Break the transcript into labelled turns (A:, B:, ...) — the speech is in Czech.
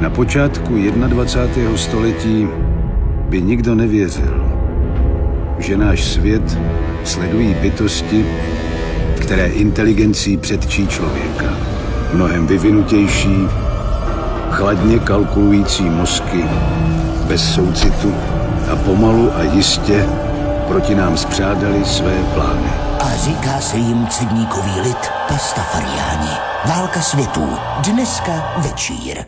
A: Na počátku 21. století by nikdo nevěřil, že náš svět sledují bytosti, které inteligencí předčí člověka. Mnohem vyvinutější, chladně kalkulující mozky, bez soucitu a pomalu a jistě proti nám spřádali své plány.
B: A říká se jim cedníkový lid Pastafariáni. Válka světů. Dneska večír.